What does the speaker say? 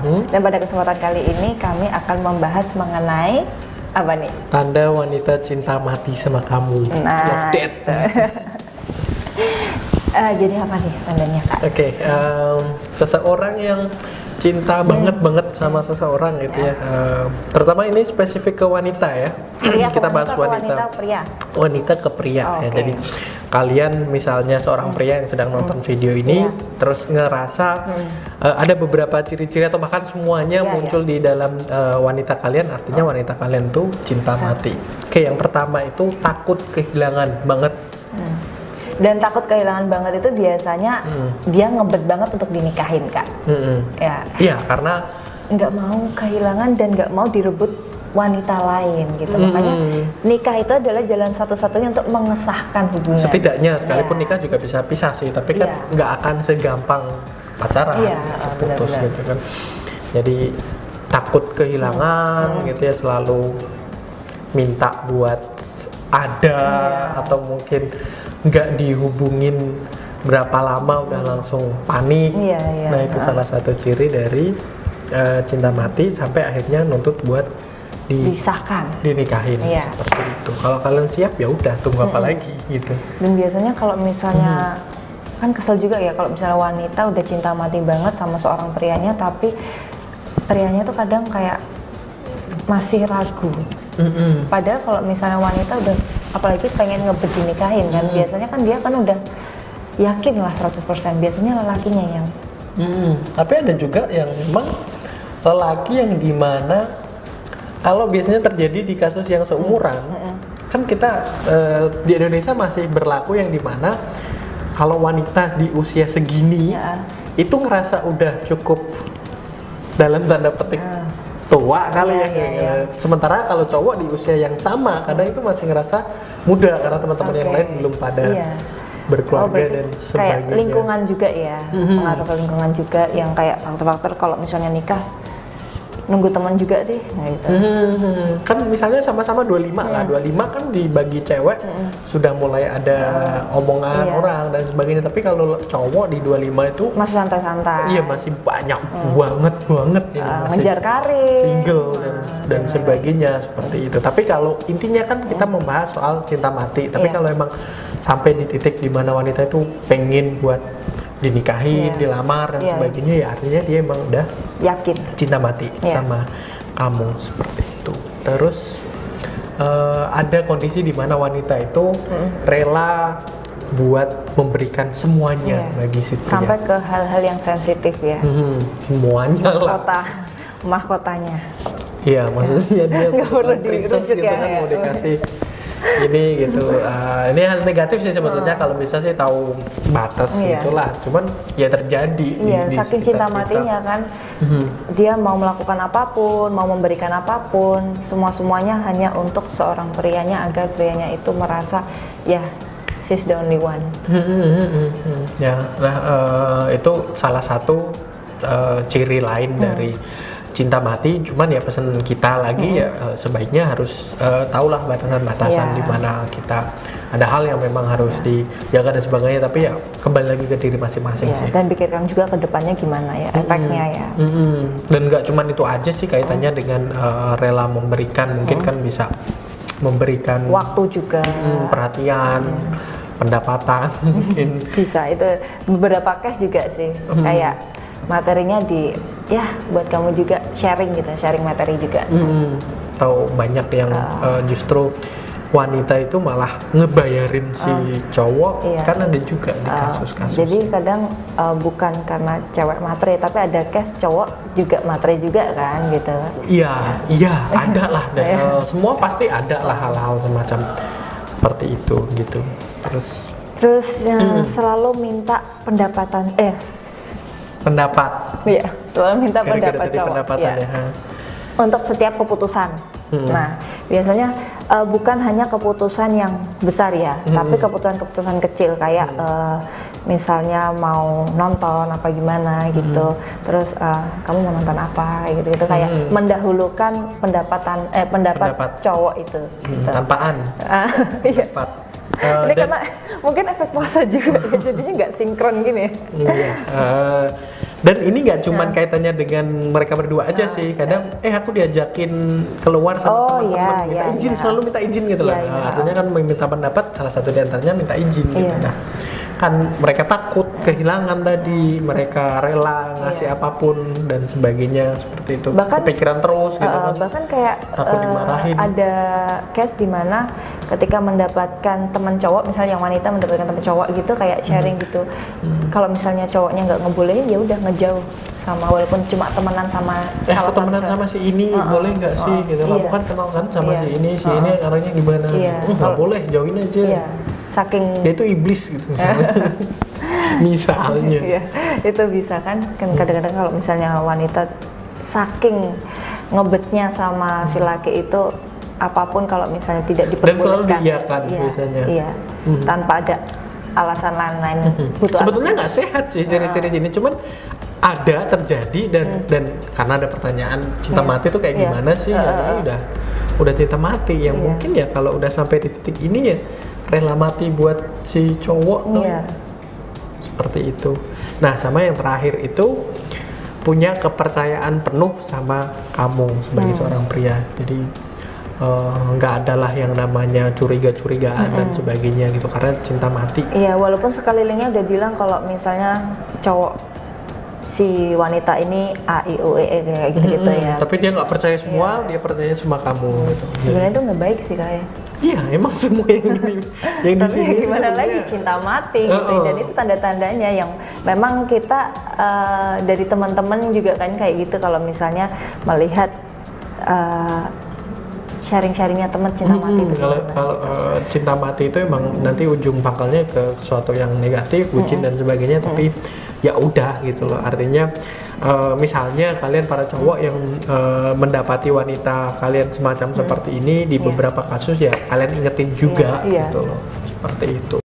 Mhm. Dan pada kesempatan kali ini kami akan membahas mengenai apa nih? Tanda wanita cinta mati sama kamu. Nah, Love dead. itu. Eh, jadi apa nih tandanya kak? Oke, em, seseorang yang cinta banget banget sama seseorang gitu ya. Em, terutama ini spesifik ke wanita ya. Pria Kita bahas wanita, wanita. wanita pria. Wanita ke pria Oh, ya. oke. Jadi kalian misalnya seorang pria yang sedang nonton video ini Iya. terus ngerasa eh, ada beberapa ciri-ciri atau bahkan semuanya Iya, muncul di dalam eh, wanita kalian artinya wanita kalian tuh cinta mati. Oke, yang pertama itu takut kehilangan banget. Dan takut kehilangan banget itu biasanya Hmm. dia ngebet banget untuk dinikahin kak. Mm-mm. Ya, Iya, karena nggak mau kehilangan dan nggak mau direbut wanita lain gitu. Hmm. Makanya nikah itu adalah jalan satu-satunya untuk mengesahkan hubungan. setidaknya sekalipun Iya. nikah juga bisa pisah sih, tapi kan Iya. nggak akan segampang pacaran, Iya, bisa putus benar-benar. gitu kan. Jadi takut kehilangan Hmm. gitu ya selalu minta buat ada Iya. atau mungkin nggak dihubungin berapa lama udah langsung panik. Iya, iya. Nah itu Ah. salah satu ciri dari eh, cinta mati sampai akhirnya nuntut buat di disahkan. dinikahin Iya. seperti itu. Kalau kalian siap ya udah tunggu apa lagi gitu. Dan biasanya kalau misalnya Hmm. kan kesel juga ya kalau misalnya wanita udah cinta mati banget sama seorang prianya tapi prianya tuh kadang kayak masih ragu. Mm-mm. Padahal kalau misalnya wanita udah apalagi pengen ngebet dinikahin kan Hmm. biasanya kan dia kan udah yakin lah 100% biasanya lelakinya yang Mm-mm. Tapi ada juga yang memang lelaki yang di mana kalau biasanya terjadi di kasus yang seumuran, kan kita eh, di Indonesia masih berlaku yang di mana kalau wanita di usia segini Ya. itu ngerasa udah cukup dalam tanda petik Ah. Tua kali Iya, ya. iya, iya. Sementara kalau cowok di usia yang sama kadang itu masih ngerasa muda karena teman-teman yang Oke. lain belum pada Iya. berkeluarga berarti dan kayak sebagainya. lingkungan juga ya Mhm. pengaruh ke lingkungan juga yang kayak faktor-faktor kalau misalnya nikah nunggu teman juga sih nah gitu. Hmm, kan misalnya sama-sama 25 lah, 25 kan dibagi cewek sudah mulai ada omongan Iya. orang dan sebagainya. Tapi kalau cowok di 25 itu masih santai-santai. Iya masih banyak banget banget ya Uh, masih ngejar karir. single dan dan sebagainya seperti itu. Tapi kalau intinya kan kita membahas soal cinta mati. Tapi Iya. kalau emang sampai di titik di mana wanita itu pengen buat dinikahin, Iya. dilamar dan Iya. sebagainya ya artinya dia emang udah yakin cinta mati Iya. sama kamu seperti itu. Terus eh, ada kondisi di mana wanita itu rela buat memberikan semuanya Iya. bagi si pria. sampai ke hal-hal yang sensitif ya Hmm, semuanya lah. kota mahkotanya Iya, maksudnya dia Nggak perlu princess gitu ya, kan ya. mau dikasih ini gitu. Ah, ini hal negatif sih sebetulnya kalau bisa sih tahu batas Iya. itulah. Cuman ya terjadi. di- Iya, di saking sekitar cinta kita. matinya kan, Mhm. dia mau melakukan apa pun, mau memberikan apa pun, semua semuanya hanya untuk seorang prianya agar prianya itu merasa ya she's the only one. Hmm, hmm, hmm, hmm, hmm. Ya, nah eh, itu salah satu eh, ciri lain dari cinta mati. Cuman ya pesan kita lagi ya eh, sebaiknya harus eh, tahulah batasan-batasan Iya. di mana kita ada hal yang memang harus dijaga dan sebagainya. Tapi ya kembali lagi ke diri masing-masing Ya, sih. dan pikirkan juga ke depannya gimana ya efeknya ya. Mm-mm. Dan nggak cuman itu aja sih kaitannya dengan eh, rela memberikan. Mungkin kan bisa memberikan Waktu juga mm, perhatian, pendapatan mungkin. bisa itu beberapa case juga sih Hmm. kayak materinya di ya buat kamu juga sharing gitu, sharing materi juga. Hmm, tahu banyak yang Ah. eh, justru wanita itu malah ngebayarin si cowok iya. kan ada juga di Uh, kasus-kasus. jadi kadang uh, bukan karena cewek materi, tapi ada case cowok juga materi juga kan gitu. iya, iya ada lah. Dan, Iya. eh, semua pasti ada lah hal-hal semacam seperti itu gitu. Terus Terus yang Hmm. selalu minta pendapatan, eh, pendapat iya, selalu minta pendapat cowok. pendapatan ya. ha. Untuk setiap keputusan. Hmm. Nah, biasanya uh, bukan hanya keputusan yang besar ya, Hmm. tapi keputusan-keputusan kecil kayak uh, misalnya mau nonton apa gimana gitu. Terus uh, kamu mau nonton apa gitu-gitu kayak Hmm. mendahulukan pendapatan eh pendapat, Pendapat. cowok itu. Hmm, gitu. tanpaan. Ah, iya. Pendapat. Eh, Ini dan- karena mungkin efek puasa juga ya, jadinya nggak sinkron gini. Iya. eh, dan ini nggak cuman kaitannya dengan mereka berdua aja sih kadang eh aku diajakin keluar sama Oh, teman-teman iya, minta iya, izin iya. selalu minta izin gitu lah Iya, iya. Nah, artinya kan meminta pendapat salah satu di antaranya minta izin gitu Iya. nah kan mereka takut kehilangan tadi mereka rela ngasih Iya. apa pun dan sebagainya seperti itu Bahkan- kepikiran terus gitu Uh, kan bahkan kayak Takut uh, dimarahin. ada case di mana ketika mendapatkan teman cowok misalnya yang wanita mendapatkan teman cowok gitu kayak sharing Hmm. gitu kalau misalnya cowoknya nggak ngebolehin ya udah ngejauh sama walaupun cuma temenan sama eh salah temenan satu- sama si ini Uh-uh, boleh nggak sih uh-uh, gitu? Kamu iya. kan kenal kan sama Iya. si ini si Uh-uh. ini orangnya gimana? Iya. "Oh, nggak boleh jauhin aja. Iya. Saking dia itu iblis gitu misalnya. Misalnya. Iya, itu bisa kan? Kan kadang-kadang kalau misalnya wanita saking ngebetnya sama si laki itu apa pun kalau misalnya tidak Dan selalu diperbolehkan diiyakan iya, biasanya. iya. Mhm. tanpa ada alasan lain-lain. Butuh sebetulnya nggak sehat sih ciri-ciri sini cuman ada terjadi dan dan karena ada pertanyaan cinta Hmm. Mati itu kayak Iya. gimana sih? Ya, ini udah udah cinta mati. Yang Iya. mungkin ya kalau udah sampai di titik ini ya rela mati buat si cowok tuh. Iya. Seperti itu. Nah sama yang terakhir itu punya kepercayaan penuh sama kamu sebagai Hmm. seorang pria. Jadi eh, nggak ada lah yang namanya curiga-curigaan dan sebagainya gitu karena cinta mati. Iya walaupun sekelilingnya udah bilang kalau misalnya cowok si wanita ini A I O E E kayak gitu-gitu Mm-mm, ya. Tapi dia nggak percaya semua, dia percaya sama kamu gitu. sebenarnya itu nggak baik sih kayak Iya, emang semua yang di yang di sini gimana lagi? Cinta mati gitu Uh-uh. dan itu tanda-tandanya yang memang kita eh, dari teman-teman juga kan kayak gitu. Kalau misalnya melihat eh, sharing-sharingnya teman cinta mati Mm-mm, itu kalau uh, cinta mati itu emang nanti ujung pangkalnya ke sesuatu yang negatif, bucin dan sebagainya. Tapi ya udah gitu loh. Artinya uh, misalnya kalian para cowok yang uh, mendapati wanita kalian semacam seperti ini di Iya. beberapa kasus ya kalian ingetin juga Iya, iya. gitu loh. Seperti itu.